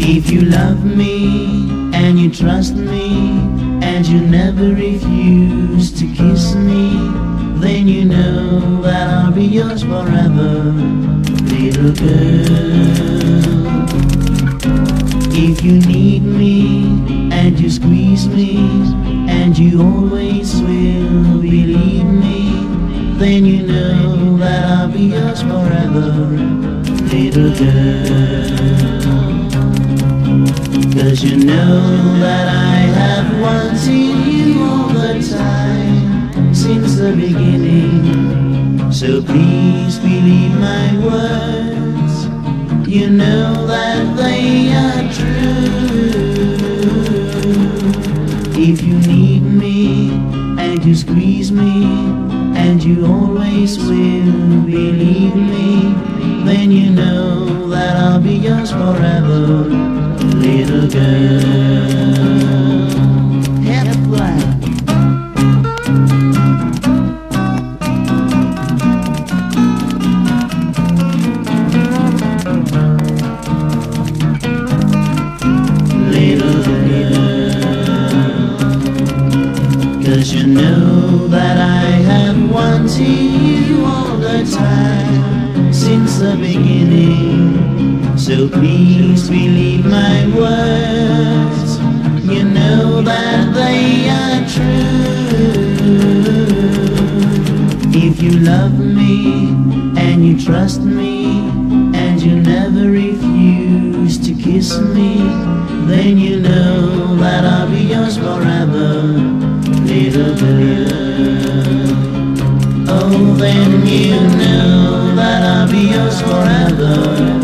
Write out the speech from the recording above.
If you love me and you trust me and you never refuse to kiss me, then you know that I'll be yours forever, little girl. If you need me and you squeeze me and you always will believe me, then you know that I'll be yours forever, little girl. Cause you know that I have wanted you all the time since the beginning. So please believe my words. You know that they If you need me and you squeeze me and you always will believe me, then you know that I'll be yours forever little girl. Cause you know that I have wanted you all the time since the beginning. So please believe my words. You know that they are true. If you love me and you trust me and you never refuse to kiss me, then you know that I'll be yours forever, Oh, then you know that I'll be yours forever.